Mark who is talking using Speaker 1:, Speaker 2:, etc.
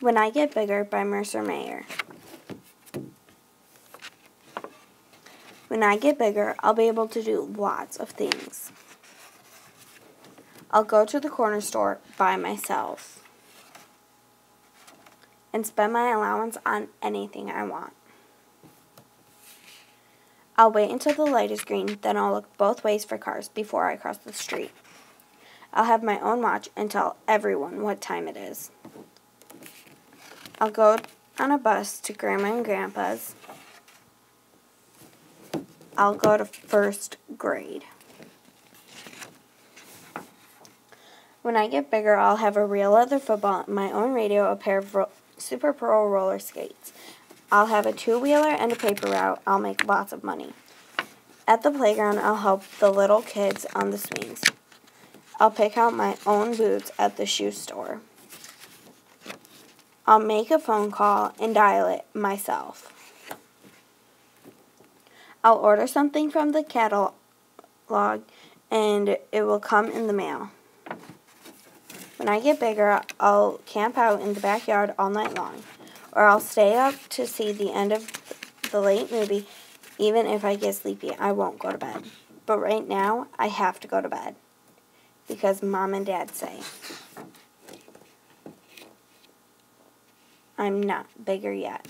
Speaker 1: When I Get Bigger by Mercer Mayer. When I get bigger, I'll be able to do lots of things. I'll go to the corner store by myself and spend my allowance on anything I want. I'll wait until the light is green, then I'll look both ways for cars before I cross the street. I'll have my own watch and tell everyone what time it is. I'll go on a bus to Grandma and Grandpa's. I'll go to first grade. When I get bigger, I'll have a real leather football, my own radio, a pair of Super Pro roller skates. I'll have a two wheeler and a paper route. I'll make lots of money. At the playground, I'll help the little kids on the swings. I'll pick out my own boots at the shoe store. I'll make a phone call and dial it myself. I'll order something from the catalog and it will come in the mail. When I get bigger, I'll camp out in the backyard all night long, or I'll stay up to see the end of the late movie. Even if I get sleepy, I won't go to bed. But right now, I have to go to bed because mom and dad say I'm not bigger yet.